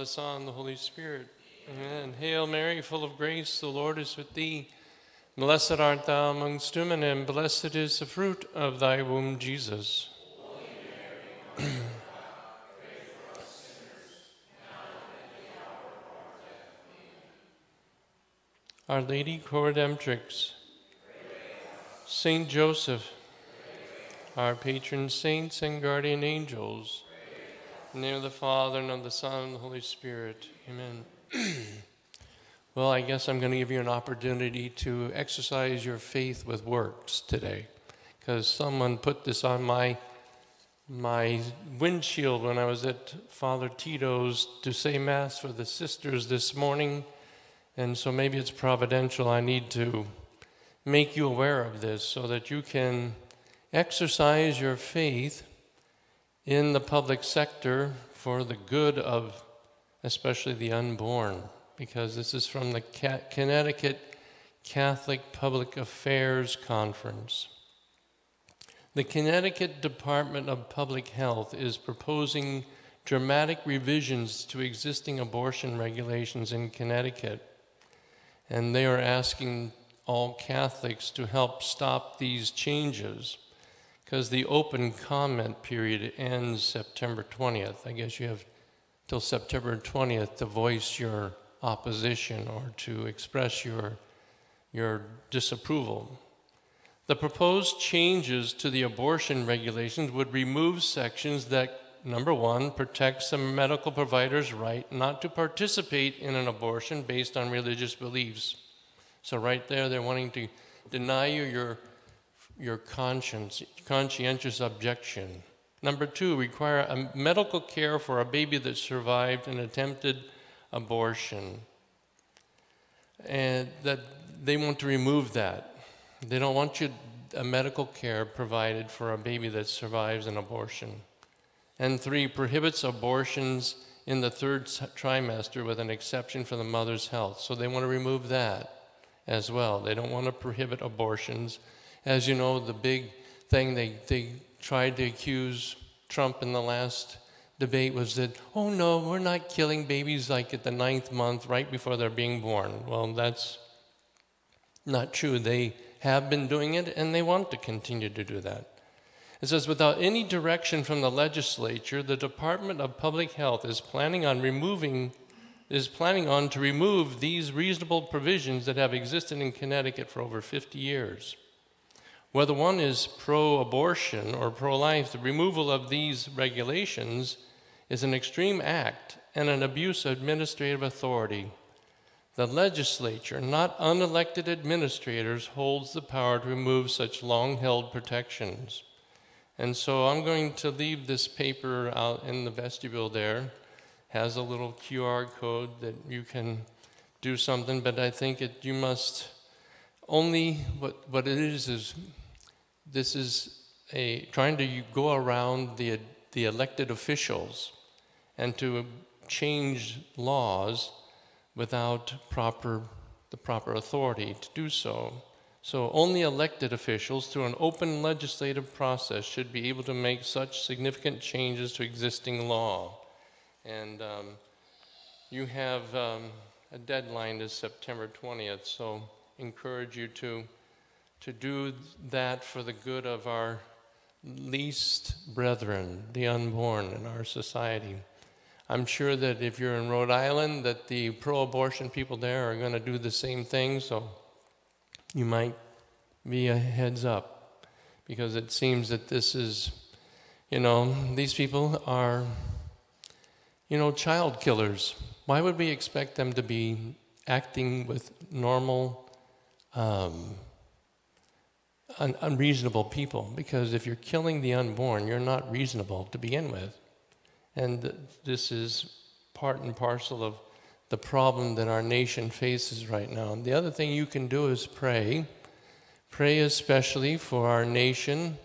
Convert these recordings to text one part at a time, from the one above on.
the Son, the Holy Spirit. Amen. Hail Mary, full of grace, the Lord is with thee. Blessed art thou amongst women, and blessed is the fruit of thy womb, Jesus. Our Lady Co-Redemptrix, Saint Joseph, our patron saints and guardian angels. In the name of the Father, and of the Son, and the Holy Spirit. Amen. well, I guess I'm going to give you an opportunity to exercise your faith with works today. Because someone put this on my, my windshield when I was at Father Tito's to say Mass for the sisters this morning. And so maybe it's providential. I need to make you aware of this so that you can exercise your faith in the public sector for the good of especially the unborn, because this is from the Connecticut Catholic Public Affairs Conference. The Connecticut Department of Public Health is proposing dramatic revisions to existing abortion regulations in Connecticut. And they are asking all Catholics to help stop these changes because the open comment period ends September 20th. I guess you have till September 20th to voice your opposition or to express your, your disapproval. The proposed changes to the abortion regulations would remove sections that, number one, protects a medical provider's right not to participate in an abortion based on religious beliefs. So, right there, they're wanting to deny you your your conscience, conscientious objection. Number two, require a medical care for a baby that survived an attempted abortion. And that they want to remove that. They don't want you a medical care provided for a baby that survives an abortion. And three, prohibits abortions in the third trimester with an exception for the mother's health. So they want to remove that as well. They don't want to prohibit abortions as you know, the big thing they, they tried to accuse Trump in the last debate was that, oh no, we're not killing babies like at the ninth month, right before they're being born. Well, that's not true. They have been doing it and they want to continue to do that. It says, without any direction from the legislature, the Department of Public Health is planning on removing is planning on to remove these reasonable provisions that have existed in Connecticut for over 50 years. Whether one is pro abortion or pro life, the removal of these regulations is an extreme act and an abuse of administrative authority. The legislature, not unelected administrators, holds the power to remove such long held protections. And so I'm going to leave this paper out in the vestibule there. Has a little QR code that you can do something, but I think it, you must only what, what it is is this is a trying to go around the, the elected officials and to change laws without proper, the proper authority to do so. So only elected officials through an open legislative process should be able to make such significant changes to existing law. And um, you have um, a deadline is September 20th, so encourage you to to do that for the good of our least brethren, the unborn in our society. I'm sure that if you're in Rhode Island, that the pro-abortion people there are going to do the same thing, so you might be a heads up because it seems that this is, you know, these people are, you know, child killers. Why would we expect them to be acting with normal um, un- unreasonable people because if you're killing the unborn, you're not reasonable to begin with. And this is part and parcel of the problem that our nation faces right now. And the other thing you can do is pray. Pray especially for our nation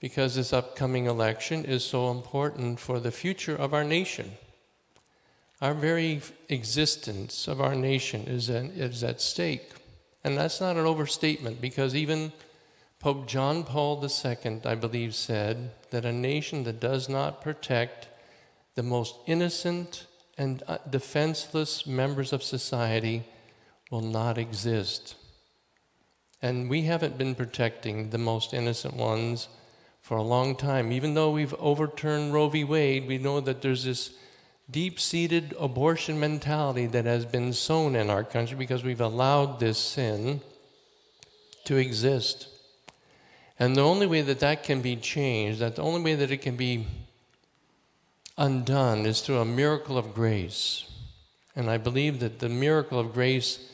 because this upcoming election is so important for the future of our nation. Our very existence of our nation is, an, is at stake. And that's not an overstatement because even Pope John Paul II, I believe, said that a nation that does not protect the most innocent and uh, defenseless members of society will not exist. And we haven't been protecting the most innocent ones for a long time. Even though we've overturned Roe v. Wade, we know that there's this deep seated abortion mentality that has been sown in our country because we've allowed this sin to exist. And the only way that that can be changed, that the only way that it can be undone is through a miracle of grace. And I believe that the miracle of grace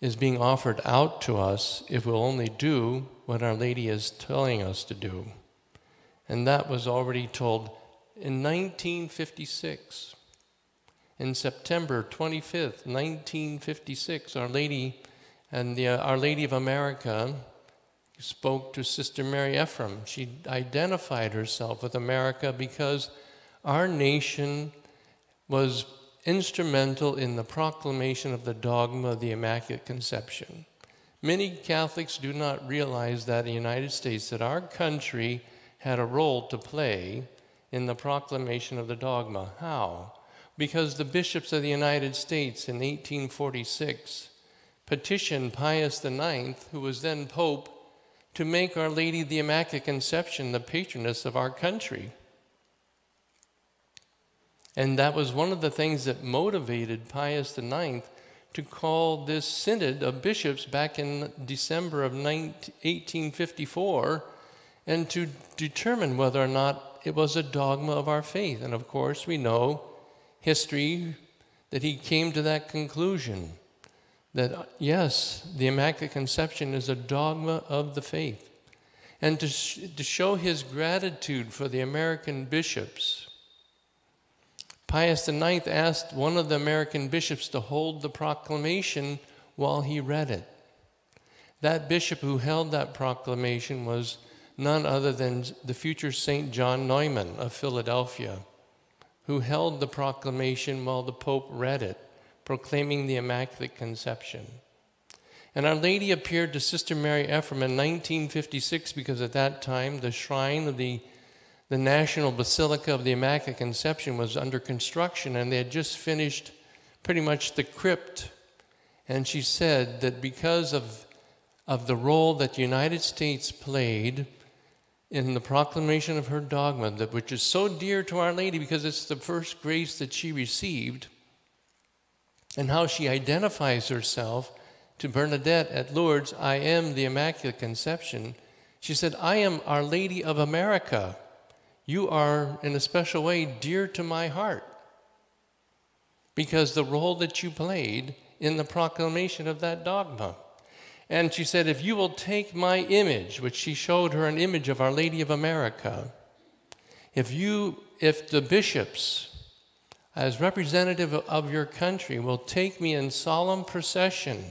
is being offered out to us if we'll only do what Our Lady is telling us to do. And that was already told in 1956. In September 25th, 1956, Our Lady and the, Our Lady of America spoke to Sister Mary Ephrem. She identified herself with America because our nation was instrumental in the proclamation of the dogma of the Immaculate Conception. Many Catholics do not realize that the United States that our country had a role to play in the proclamation of the dogma. How? Because the bishops of the United States in 1846 petitioned Pius IX, who was then Pope, to make Our Lady the Immaculate Conception the patroness of our country. And that was one of the things that motivated Pius IX to call this synod of bishops back in December of 1854 and to determine whether or not it was a dogma of our faith. And of course, we know history that he came to that conclusion that yes, the Immaculate Conception is a dogma of the faith. And to, sh- to show his gratitude for the American bishops Pius IX asked one of the American bishops to hold the proclamation while he read it. That bishop who held that proclamation was none other than the future St. John Neumann of Philadelphia, who held the proclamation while the Pope read it, proclaiming the Immaculate Conception. And Our Lady appeared to Sister Mary Ephrem in 1956 because at that time the shrine of the the National Basilica of the Immaculate Conception was under construction, and they had just finished pretty much the crypt. And she said that because of, of the role that the United States played in the proclamation of her dogma, that, which is so dear to Our Lady because it's the first grace that she received, and how she identifies herself to Bernadette at Lourdes, I am the Immaculate Conception. She said, I am Our Lady of America. You are, in a special way, dear to my heart because the role that you played in the proclamation of that dogma. And she said, If you will take my image, which she showed her an image of Our Lady of America, if you, if the bishops, as representative of your country, will take me in solemn procession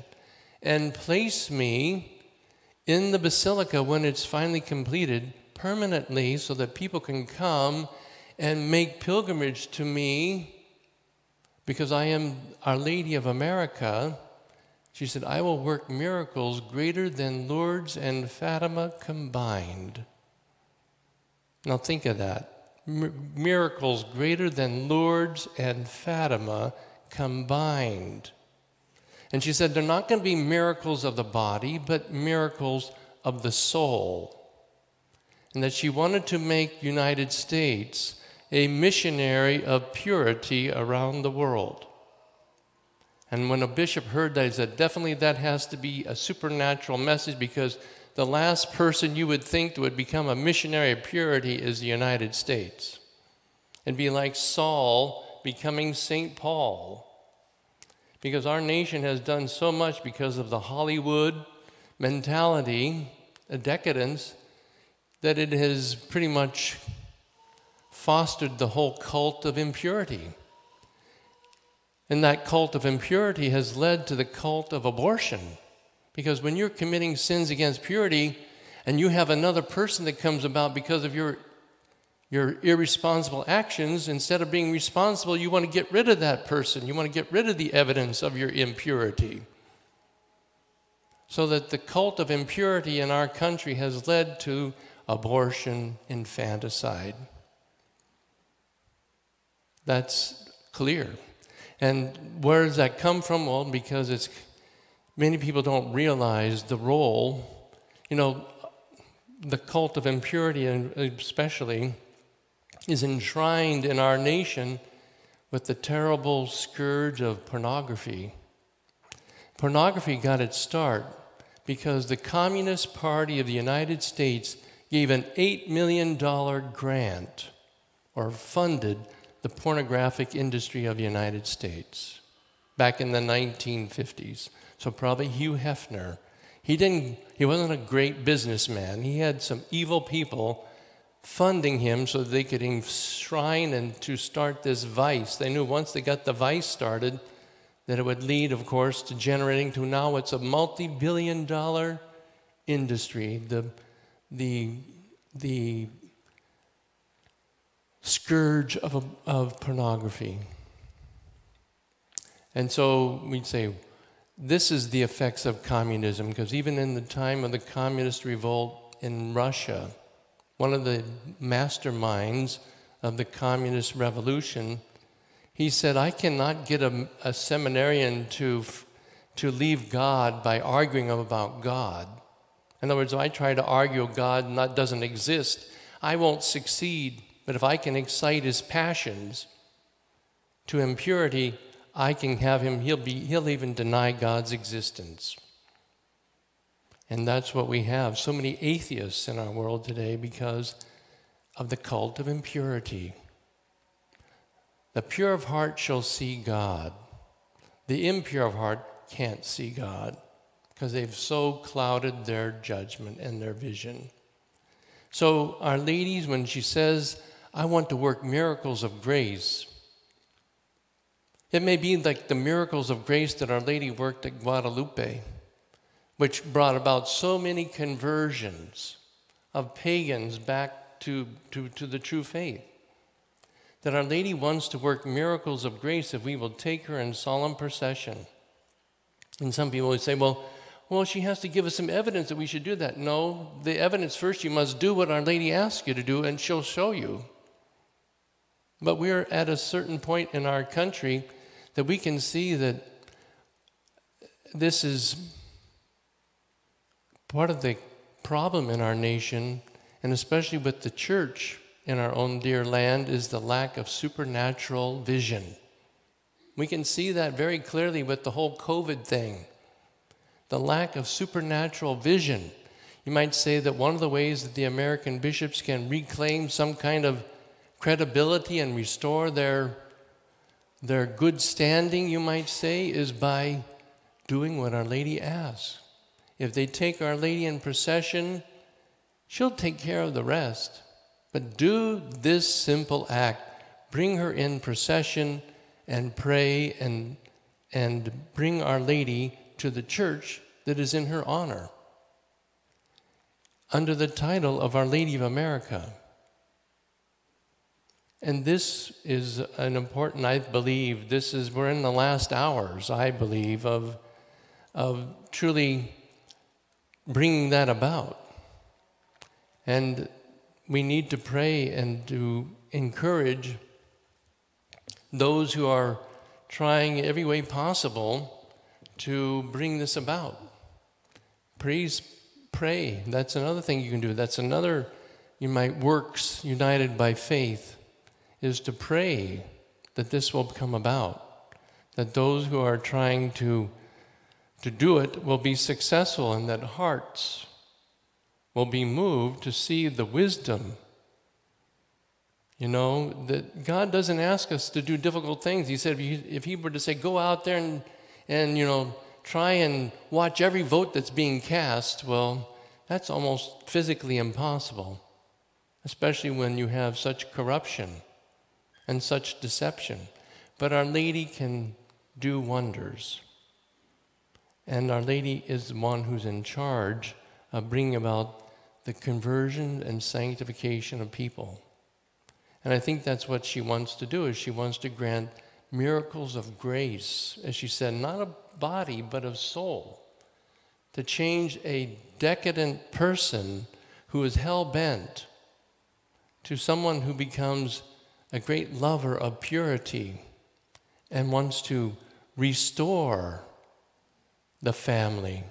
and place me in the basilica when it's finally completed, permanently so that people can come and make pilgrimage to me because I am Our Lady of America. She said, I will work miracles greater than Lourdes and Fatima combined. Now think of that. Miracles greater than Lourdes and Fatima combined. And she said, they're not going to be miracles of the body, but miracles of the soul and that she wanted to make United States a missionary of purity around the world. And when a bishop heard that, he said, definitely that has to be a supernatural message because the last person you would think would become a missionary of purity is the United States. It'd be like Saul becoming St. Paul. Because our nation has done so much because of the Hollywood mentality, a decadence, that it has pretty much fostered the whole cult of impurity. And that cult of impurity has led to the cult of abortion. Because when you're committing sins against purity and you have another person that comes about because of your, your irresponsible actions, instead of being responsible, you want to get rid of that person. You want to get rid of the evidence of your impurity. So that the cult of impurity in our country has led to abortion, infanticide. That's clear. And where does that come from? Well, because it's many people don't realize the role, you know, the cult of impurity, especially, is enshrined in our nation with the terrible scourge of pornography. Pornography got its start because the Communist Party of the United States gave an $8 million grant or funded the pornographic industry of the United States back in the 1950s. So probably Hugh Hefner. He didn't he wasn't a great businessman. He had some evil people funding him so they could enshrine and to start this vice. They knew once they got the vice started that it would lead, of course, to generating to now it's a multi-billion dollar industry. The the the scourge of, of pornography. And so we'd say, this is the effects of communism, because even in the time of the communist revolt in Russia, one of the masterminds of the communist revolution, he said, I cannot get a, a seminarian to, to leave God by arguing about God. In other words, if I try to argue God not, doesn't exist, I won't succeed. But if I can excite his passions to impurity, I can have him, he'll, be, he'll even deny God's existence. And that's what we have. So many atheists in our world today because of the cult of impurity. The pure of heart shall see God. The impure of heart can't see God because they've so clouded their judgment and their vision. So, Our Ladies, when she says, I want to work miracles of grace. It may be like the miracles of grace that Our Lady worked at Guadalupe, which brought about so many conversions of pagans back to, to, to the true faith. That Our Lady wants to work miracles of grace if we will take her in solemn procession. And some people would say, well, well, she has to give us some evidence that we should do that. No, the evidence first, you must do what Our Lady asks you to do, and she'll show you. But we're at a certain point in our country that we can see that this is part of the problem in our nation, and especially with the church in our own dear land, is the lack of supernatural vision. We can see that very clearly with the whole COVID thing. The lack of supernatural vision. You might say that one of the ways that the American bishops can reclaim some kind of credibility and restore their, their good standing, you might say, is by doing what Our Lady asks. If they take Our Lady in procession, she'll take care of the rest. But do this simple act bring her in procession and pray and, and bring Our Lady to the church that is in her honor under the title of Our Lady of America. And this is an important, I believe, this is, we're in the last hours, I believe, of, of truly bringing that about. And we need to pray and to encourage those who are trying every way possible to bring this about. Please pray. That's another thing you can do. That's another, you might, works united by faith is to pray that this will come about, that those who are trying to, to do it will be successful, and that hearts will be moved to see the wisdom. You know, that God doesn't ask us to do difficult things. He said if he, were to say, go out there and, and, you know, try and watch every vote that's being cast, well, that's almost physically impossible, especially when you have such corruption and such deception. But Our Lady can do wonders. And Our Lady is the one who's in charge of bringing about the conversion and sanctification of people. And I think that's what she wants to do is she wants to grant miracles of grace, as she said, not of body, but of soul, to change a decadent person who is hell bent to someone who becomes a great lover of purity and wants to restore the family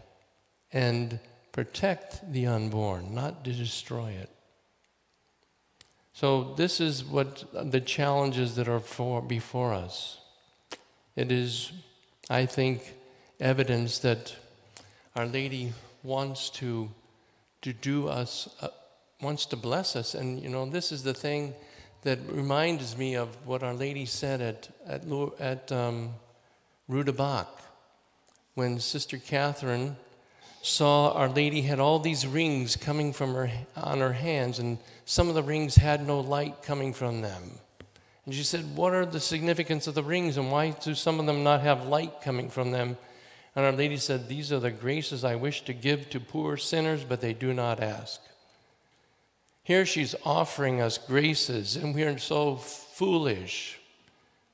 and protect the unborn, not to destroy it. So, this is what the challenges that are for, before us. It is, I think, evidence that Our Lady wants to, to do us, uh, wants to bless us. And, you know, this is the thing that reminds me of what Our Lady said at, at, at um, Bac when Sister Catherine saw Our Lady had all these rings coming from her on her hands, and some of the rings had no light coming from them. And she said, What are the significance of the rings, and why do some of them not have light coming from them? And Our Lady said, These are the graces I wish to give to poor sinners, but they do not ask. Here she's offering us graces, and we are so foolish.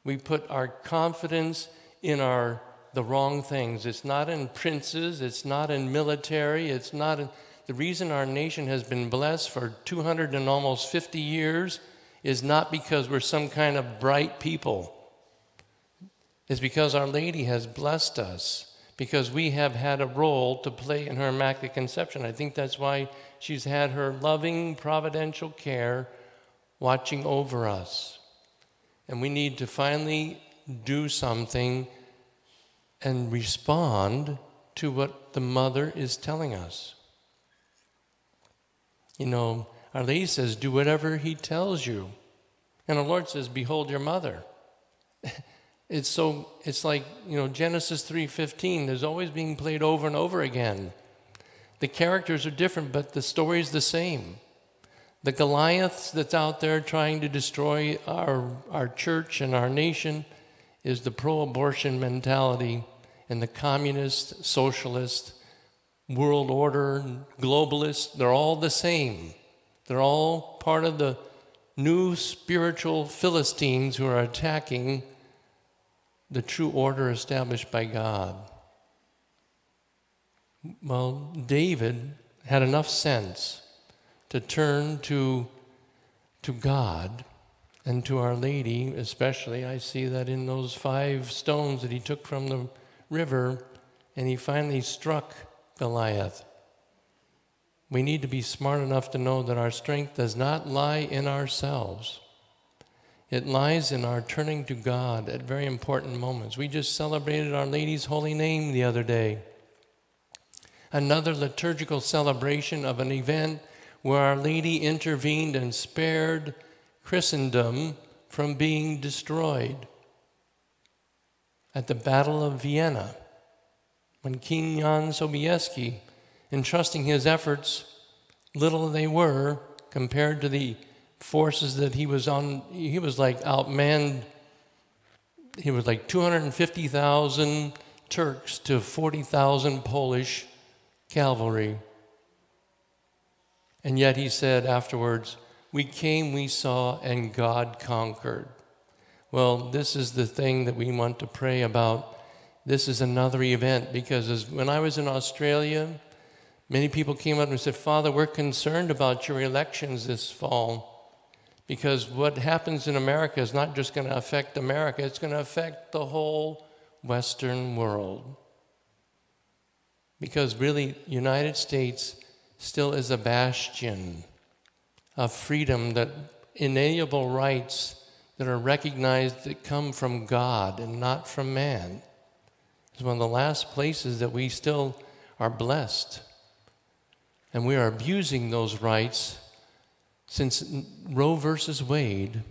We put our confidence in our the wrong things. It's not in princes, it's not in military, it's not in the reason our nation has been blessed for 200 and almost 50 years is not because we're some kind of bright people. It's because Our Lady has blessed us, because we have had a role to play in her Immaculate Conception. I think that's why she's had her loving, providential care watching over us. And we need to finally do something and respond to what the mother is telling us. You know, Our Lady says, Do whatever He tells you. And the Lord says, Behold your mother. it's so it's like, you know, Genesis 3:15 is always being played over and over again. The characters are different, but the story is the same. The Goliaths that's out there trying to destroy our, our church and our nation is the pro abortion mentality and the communist, socialist, world order, globalist. They're all the same. They're all part of the new spiritual Philistines who are attacking the true order established by God. Well, David had enough sense to turn to, to God and to Our Lady, especially. I see that in those five stones that he took from the river and he finally struck Goliath. We need to be smart enough to know that our strength does not lie in ourselves. It lies in our turning to God at very important moments. We just celebrated Our Lady's holy name the other day. Another liturgical celebration of an event where Our Lady intervened and spared Christendom from being destroyed. At the Battle of Vienna, when King Jan Sobieski, entrusting his efforts, little they were compared to the forces that he was on, he was like outmanned. He was like 250,000 Turks to 40,000 Polish cavalry. And yet he said afterwards, We came, we saw, and God conquered. Well, this is the thing that we want to pray about. This is another event because as, when I was in Australia, many people came up and said, Father, we're concerned about your elections this fall because what happens in America is not just going to affect America, it's going to affect the whole Western world. Because really, United States still is a bastion of freedom that inalienable rights that are recognized that come from God and not from man. It's one of the last places that we still are blessed. And we are abusing those rights since Roe versus Wade,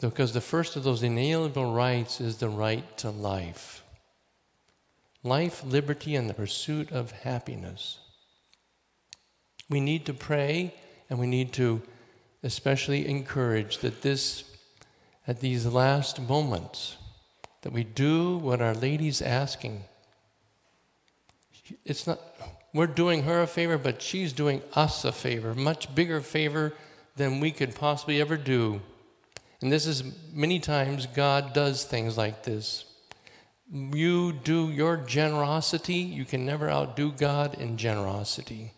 because the first of those inalienable rights is the right to life life, liberty, and the pursuit of happiness. We need to pray and we need to especially encourage that this, at these last moments, that we do what Our Lady's asking. It's not, we're doing her a favor, but she's doing us a favor, much bigger favor than we could possibly ever do. And this is many times God does things like this. You do your generosity, you can never outdo God in generosity.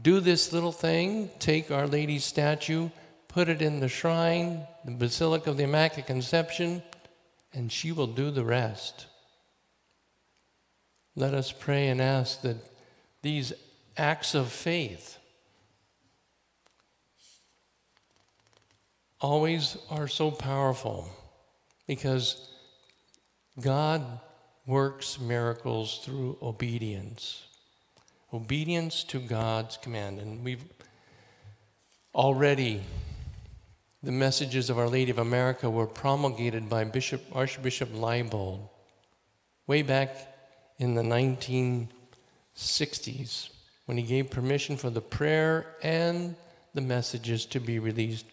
Do this little thing, take Our Lady's statue, put it in the shrine, the Basilica of the Immaculate Conception, and she will do the rest. Let us pray and ask that these acts of faith always are so powerful because God works miracles through obedience. Obedience to God's command. And we've already, the messages of Our Lady of America were promulgated by Bishop, Archbishop Leibold way back in the 1960s when he gave permission for the prayer and the messages to be released.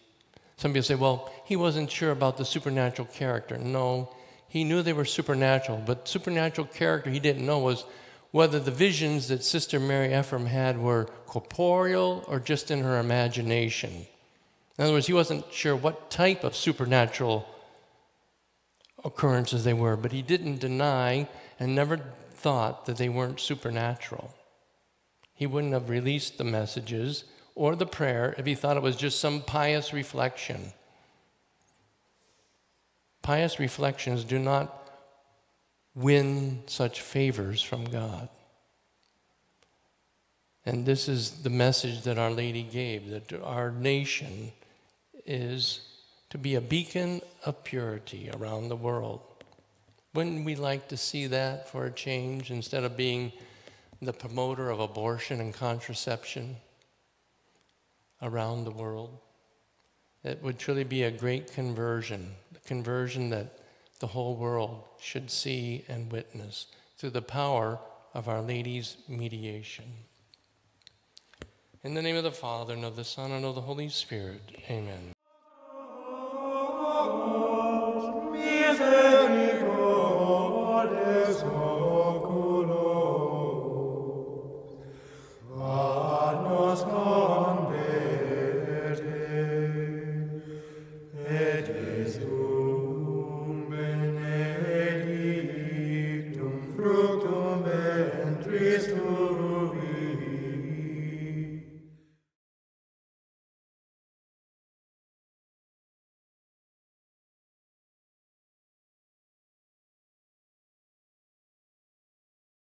Some people say, well, he wasn't sure about the supernatural character. No, he knew they were supernatural, but supernatural character he didn't know was whether the visions that Sister Mary Ephrem had were corporeal or just in her imagination. In other words, he wasn't sure what type of supernatural occurrences they were, but he didn't deny and never thought that they weren't supernatural. He wouldn't have released the messages or the prayer if he thought it was just some pious reflection. Pious reflections do not win such favors from God. And this is the message that Our Lady gave that our nation is to be a beacon of purity around the world. Wouldn't we like to see that for a change instead of being the promoter of abortion and contraception around the world? It would truly be a great conversion, the conversion that the whole world should see and witness through the power of Our Lady's mediation. In the name of the Father, and of the Son, and of the Holy Spirit, amen.